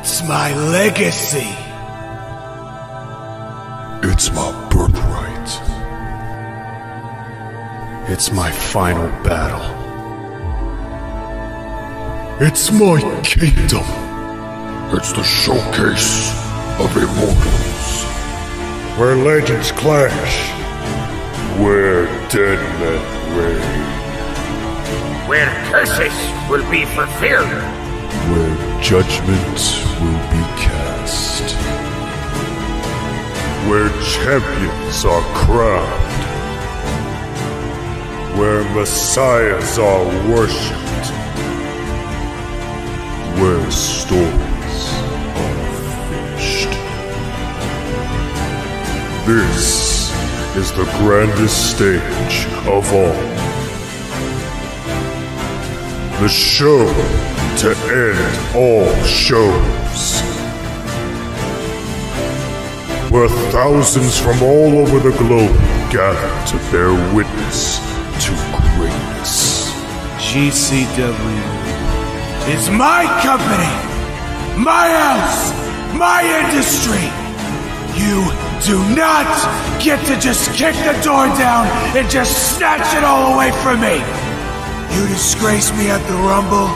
It's my legacy. It's my birthright. It's my final battle. It's my kingdom. It's the showcase of immortals. Where legends clash. Where dead men reign. where curses will be fulfilled. Where judgment will be cast. Where champions are crowned. Where messiahs are worshipped. Where stories are finished. This is the grandest stage of all. The show to end all shows. Where thousands from all over the globe gather to bear witness to greatness. GCW is my company, my house, my industry. You do not get to just kick the door down and just snatch it all away from me. You disgraced me at the Rumble,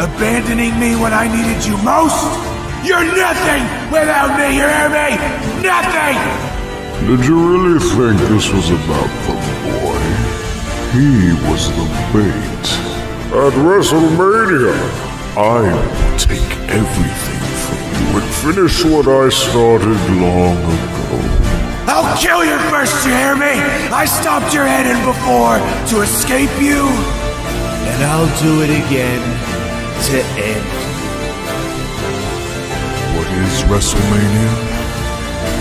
abandoning me when I needed you most. You're nothing without me, you hear me? Nothing! Did you really think this was about the boy? He was the bait. At WrestleMania, I will take everything from you and finish what I started long ago. I'll kill you first, you hear me? I stopped your head in before to escape you, and I'll do it again to end. What is WrestleMania?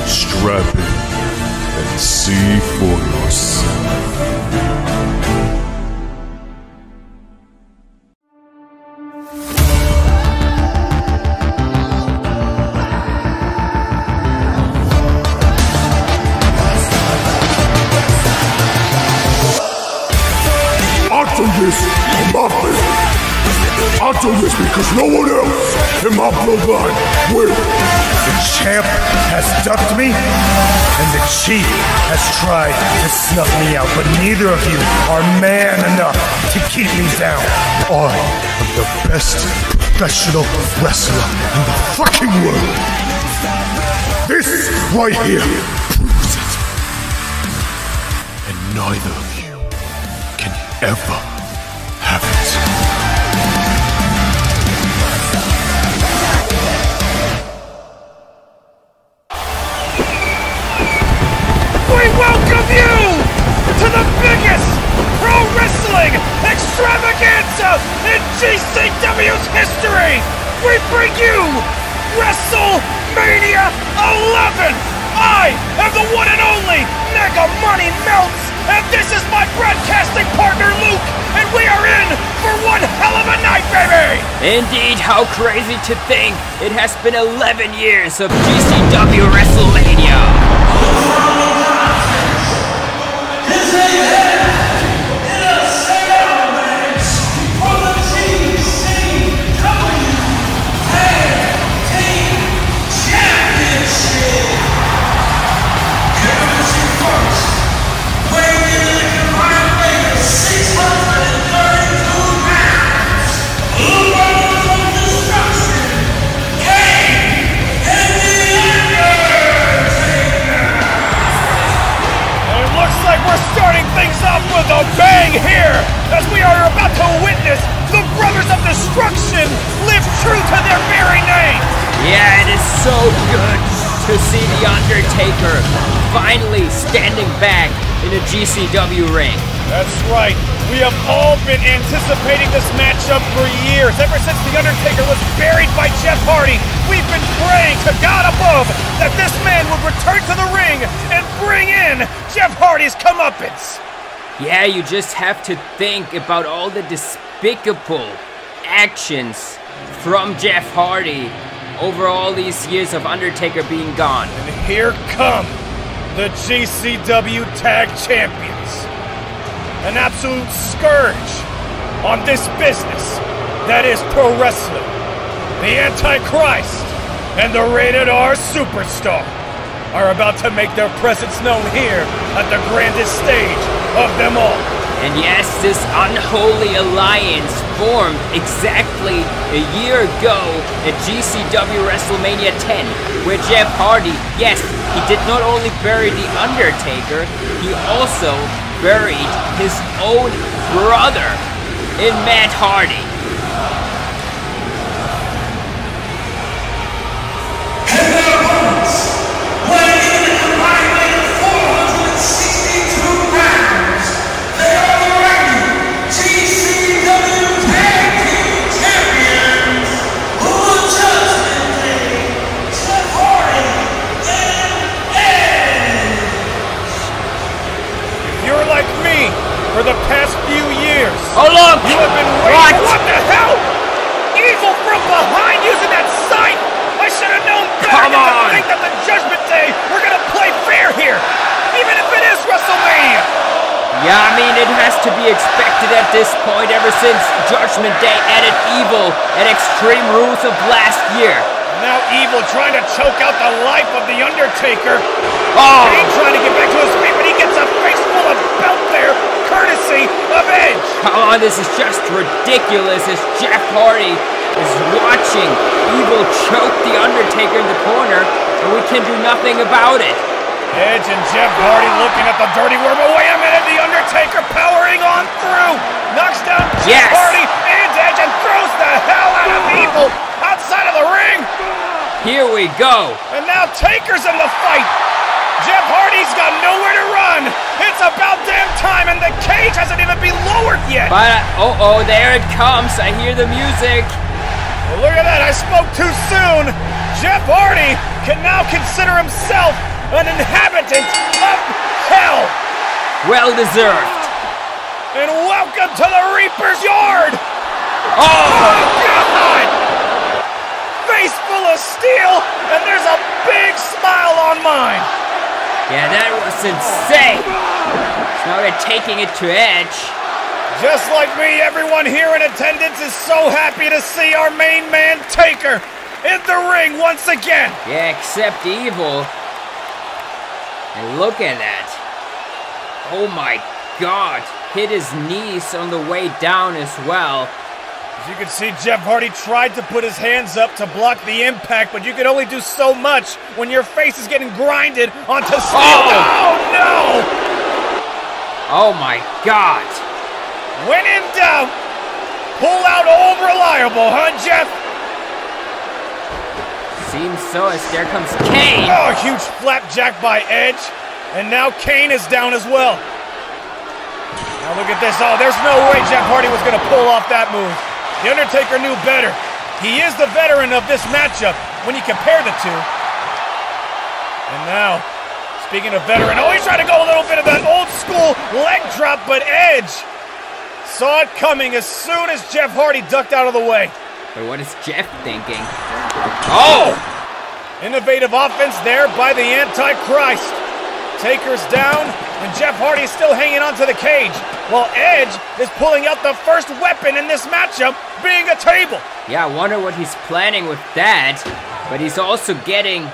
Strap in and see for yourself. I do this because no one else in my bloodline will. The champ has ducked me, and the chief has tried to snuff me out, but neither of you are man enough to keep me down. I am the best professional wrestler in the fucking world. This right here proves it. And neither of you can ever extravaganza in GCW's history. We bring you WrestleMania 11. I am the one and only Mega Money Melts, and this is my broadcasting partner Luke, and we are in for one hell of a night, baby. Indeed, how crazy to think it has been 11 years of GCW WrestleMania. So good to see The Undertaker finally standing back in a GCW ring. That's right. We have all been anticipating this matchup for years. Ever since The Undertaker was buried by Jeff Hardy, we've been praying to God above that this man would return to the ring and bring in Jeff Hardy's comeuppance. Yeah, you just have to think about all the despicable actions from Jeff Hardy over all these years of Undertaker being gone. And here come the GCW Tag Champions. An absolute scourge on this business that is pro wrestling. The Antichrist and the Rated R Superstar are about to make their presence known here at the grandest stage of them all. And yes, this unholy alliance formed exactly a year ago at GCW WrestleMania 10, where Jeff Hardy, yes, he did not only bury The Undertaker, he also buried his own brother in Matt Hardy. Oh look! You have been waiting. What the hell? Evil from behind using that sight. I should have known better Come than to think that the Judgment Day we're gonna play fair here, even if it is WrestleMania. Yeah, I mean, it has to be expected at this point ever since Judgment Day added evil at Extreme Rules of last year. Now Evil trying to choke out the life of the Undertaker. Oh! Kane trying to get back to his feet, courtesy of Edge. Come on, this is just ridiculous as Jeff Hardy is watching Evil choke The Undertaker in the corner, and we can do nothing about it. Edge and Jeff Hardy looking at the dirty worm. But wait a minute, the Undertaker powering on through. Knocks down Jeff Yes. Hardy and Edge and throws the hell out of Evil outside of the ring. Here we go. And now Taker's in the fight. Jeff Hardy's got nowhere to run. It's about damn time, and the cage hasn't even been lowered yet. But, uh, oh, oh, there it comes. I hear the music. Well, look at that, I spoke too soon. Jeff Hardy can now consider himself an inhabitant of hell. Well deserved. And welcome to the Reaper's Yard. Oh! Oh, God! Face full of steel, and there's a big smile on mine. Yeah, that was insane. So now they're taking it to Edge. Just like me, everyone here in attendance is so happy to see our main man, Taker, in the ring once again. Yeah, except Evil. And look at that. Oh my god. Hit his knees on the way down as well. As you can see, Jeff Hardy tried to put his hands up to block the impact, but you can only do so much when your face is getting grinded onto steel. Oh! oh no! Oh my god. When in doubt, pull out old reliable, huh, Jeff? Seems so as there comes Kane. Oh, huge flapjack by Edge. And now Kane is down as well. Now look at this. Oh, there's no way Jeff Hardy was going to pull off that move. The Undertaker knew better. He is the veteran of this matchup when you compare the two. And now, speaking of veteran, oh, he's trying to go a little bit of that old school leg drop, but Edge saw it coming as soon as Jeff Hardy ducked out of the way. But what is Jeff thinking? Oh! Innovative offense there by the Antichrist. Taker's down, and Jeff Hardy is still hanging onto the cage, while Edge is pulling out the first weapon in this matchup, being a table. Yeah, I wonder what he's planning with that. But he's also getting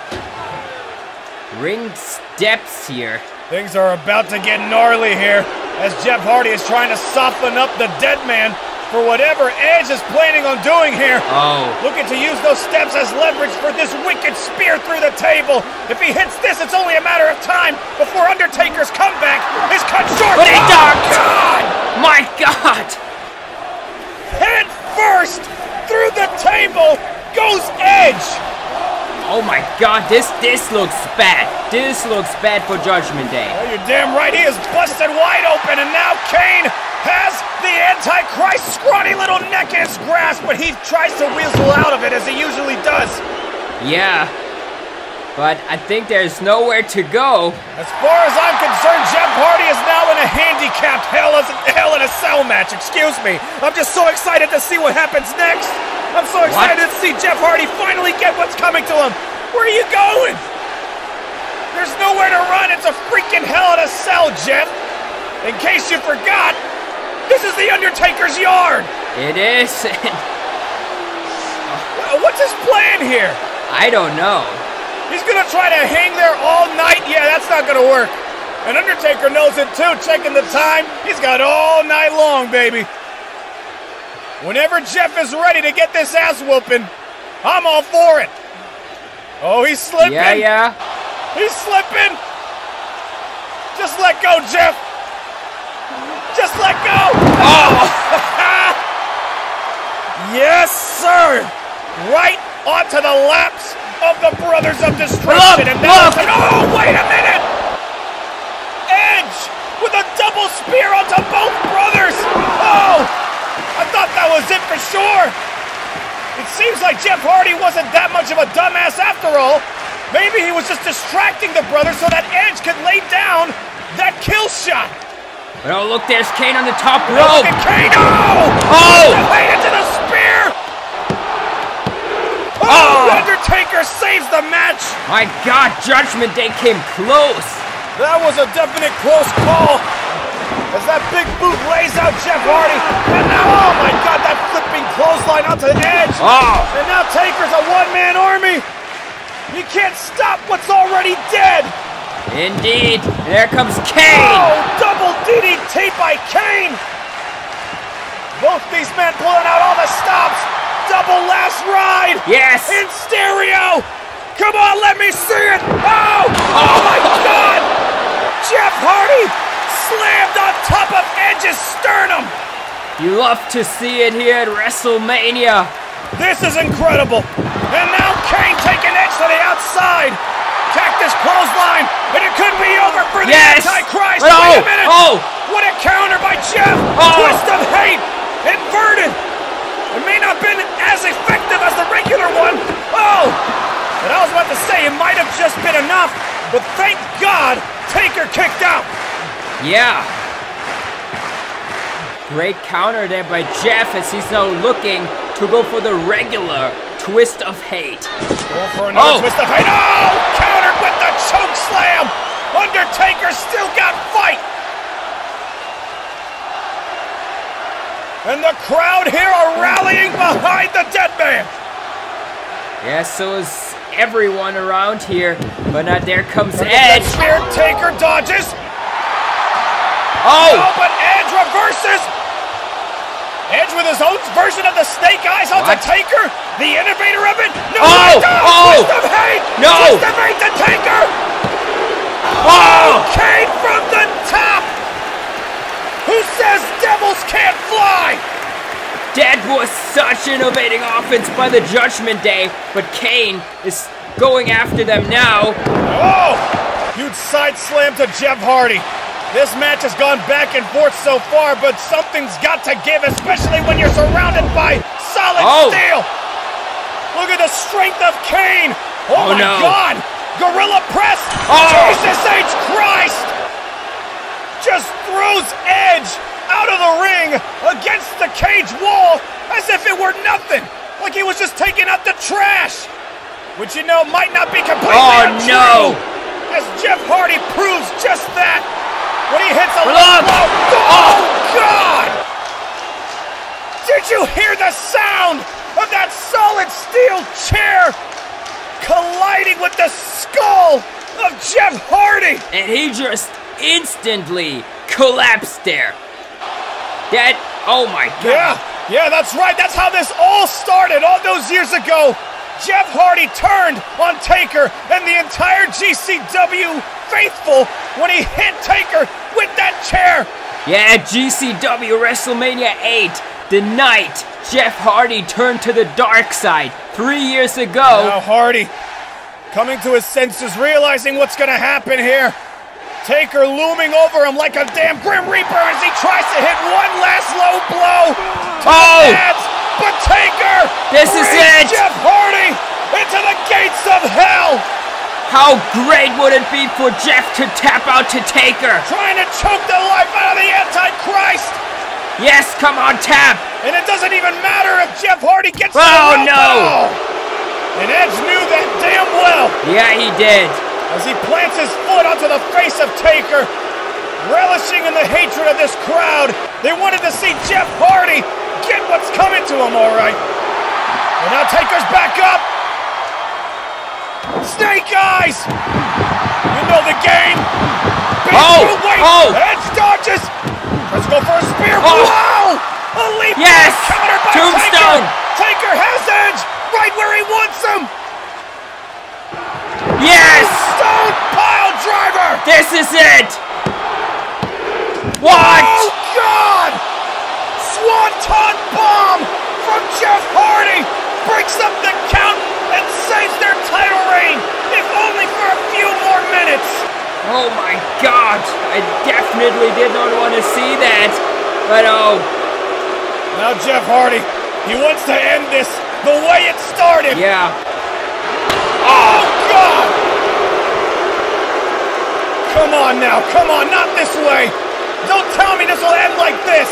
ring steps here. Things are about to get gnarly here, as Jeff Hardy is trying to soften up the dead man for whatever Edge is planning on doing here. Oh, Looking to use those steps as leverage for this wicked spear through the table. If he hits this, it's only a matter of time before Undertaker's comeback is cut short. But he Oh! God! my god! Head first through the table goes Edge. Oh my god, this this looks bad. This looks bad for Judgment Day. Oh, you're damn right. He is busted wide open, and now Kane has the Antichrist scrawny little neck in his grasp, but he tries to weasel out of it as he usually does. Yeah. But I think there's nowhere to go. As far as I'm concerned, Jeff Hardy is now in a handicapped hell, as hell in a cell match. Excuse me. I'm just so excited to see what happens next. I'm so excited to see Jeff Hardy finally get what's coming to him. Where are you going? There's nowhere to run. It's a freaking hell in a cell, Jeff. In case you forgot, this is the Undertaker's yard. It is. What's his plan here? I don't know. He's gonna try to hang there all night? Yeah, that's not gonna work. And Undertaker knows it too, checking the time. He's got all night long, baby. Whenever Jeff is ready to get this ass whooping, I'm all for it. Oh, he's slipping. Yeah, yeah. He's slipping. Just let go, Jeff. Just let go. Oh! yes, sir. Right onto the laps of the Brothers of Destruction. Look, and look. oh, wait a minute. Edge with a double spear onto both brothers. Oh, I thought that was it for sure. It seems like Jeff Hardy wasn't that much of a dumbass after all. Maybe he was just distracting the brothers so that Edge could lay down that kill shot. Oh, look, there's Kane on the top Look rope. at Kane. Oh! Oh! Laid into the spear. Oh! Oh! Undertaker saves the match. My God, Judgment Day came close. That was a definite close call. As that big boot lays out Jeff Hardy. And now, oh my God, that flipping clothesline onto the edge. Oh! And now Taker's a one-man army. You can't stop what's already dead. Indeed. There comes Kane. Oh, double DDT by Kane. Both these men pulling out all the stops. Double last ride. Yes. In stereo. Come on, let me see it. Oh, oh my God. Jeff Hardy slammed on top of Edge's sternum. You love to see it here at WrestleMania. This is incredible. And now Kane taking Edge to the outside. Cactus clothesline. And it could be over for the Yes. Antichrist. Oh, Wait a minute. oh. What a counter by Jeff. Oh. Twist of hate. Inverted. It may not have been as effective as the regular one. Oh. But I was about to say it might have just been enough. But thank God Taker kicked out. Yeah. Great counter there by Jeff as he's now looking to go for the regular twist of hate. Going for another Oh. twist of fate. Oh! Countered with the choke slam. Undertaker still got fight. And the crowd here are rallying behind the dead man. Yeah, so is everyone around here. But now there comes Edge. spear Taker dodges. Oh! Oh, but Edge reverses. Edge with his own version of the snake eyes onto What? Taker. The innovator of it. No, Oh, no, oh. of hate. No. Of hate to Taker. Oh! Kane from the top! Who says devils can't fly? That was such innovating offense by the Judgment Day, but Kane is going after them now. Oh! Huge side slam to Jeff Hardy. This match has gone back and forth so far, but something's got to give, especially when you're surrounded by solid Oh. steel. Look at the strength of Kane. Oh, Oh, my no. God! Gorilla press! Oh. Jesus H. Christ! Just throws Edge out of the ring against the cage wall as if it were nothing. Like he was just taking out the trash. Which you know might not be completely Oh, untrue. no. As Jeff Hardy proves just that when he hits a low blow. Oh, God! Did you hear the sound of that solid steel chair colliding with the skull of Jeff Hardy? And he just instantly collapsed there. That, oh my god. Yeah, yeah, that's right. That's how this all started all those years ago. Jeff Hardy turned on Taker and the entire GCW faithful when he hit Taker with that chair. Yeah, GCW WrestleMania 8, the night Jeff Hardy turned to the dark side three years ago. Now Hardy, coming to his senses, realizing what's gonna happen here. Taker looming over him like a damn Grim Reaper as he tries to hit one last low blow. To Oh! pads, but Taker This is it! Jeff Hardy into the gates of hell. How great would it be for Jeff to tap out to Taker? trying to choke the life out of the Antichrist. Yes, come on, tap. And it doesn't even matter if Jeff Hardy gets Oh, the rope no. And Edge knew that damn well Yeah, he did. as he plants his foot onto the face of Taker, relishing in the hatred of this crowd. They wanted to see Jeff Hardy get what's coming to him, all right. And now Taker's back up. Snake Eyes! You know the game. Oh, wait. oh. Edge dodges. Let's go for a spear. Oh. Wow! A leap Yes. counter by Tombstone. Taker. Taker has Edge right where he wants him. Yes! Stone pile driver. This is it! What? Oh God! Swanton bomb from Jeff Hardy breaks up the count and saves their title reign, if only for a few more minutes. Oh my god! I definitely did not want to see that. But oh, Now Jeff Hardy, he wants to end this the way it started. yeah. Oh God! Come on now, come on, not this way. Don't tell me this will end like this.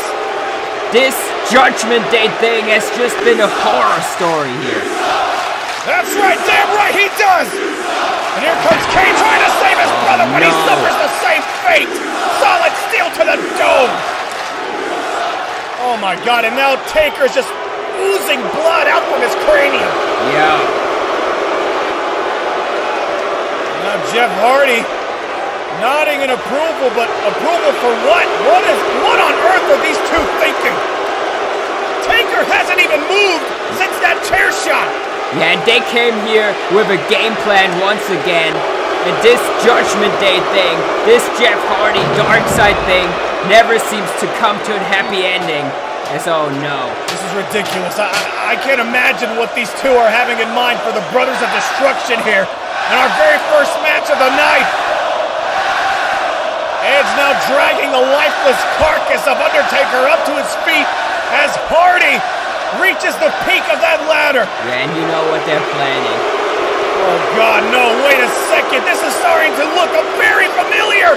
This Judgment Day thing has just been a horror story here. That's right, damn right he does! And here comes Kane trying to save his brother, but he suffers the same fate! Solid steel to the dome! Oh my god, and now Taker's just oozing blood out from his cranium. Yeah. Now Jeff Hardy nodding in approval, but approval for what? What is what on earth are these two thinking? Taker hasn't even moved since that chair shot. Yeah, and they came here with a game plan once again. And this Judgment Day thing, this Jeff Hardy Dark Side thing, never seems to come to a happy ending. As oh no. This is ridiculous. I, I, I can't imagine what these two are having in mind for the Brothers of Destruction here in our very first match of the night. Edge now dragging the lifeless carcass of Undertaker up to his feet as Hardy reaches the peak of that ladder. Yeah, and you know what they're planning. Oh God, no, wait a second. This is starting to look very familiar.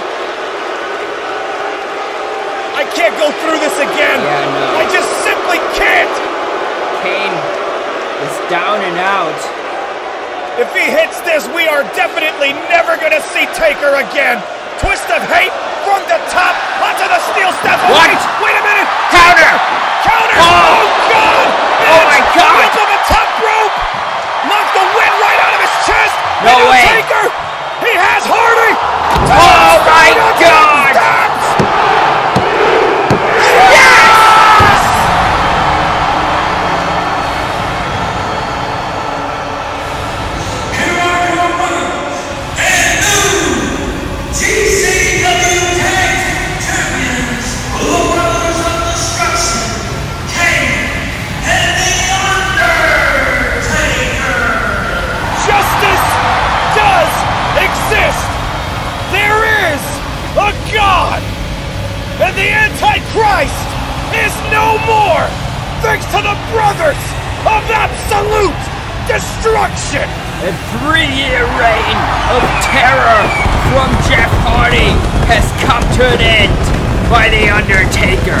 I can't go through this again. Yeah, no. I just simply can't. Kane is down and out. If he hits this, we are definitely never gonna see Taker again. Twist of hate from the top onto the steel steps. Oh, What? Wait, wait a minute. Counter! Counter! Oh! Oh, God! Oh, my Edge God! Up on the top rope. Knocked the wind right out of his chest. No way. Taker. He has Hardy. Oh, my Straight onto the God! Antichrist is no more. Thanks to the brothers of absolute destruction. A three-year reign of terror from Jeff Hardy has come to an end by The Undertaker.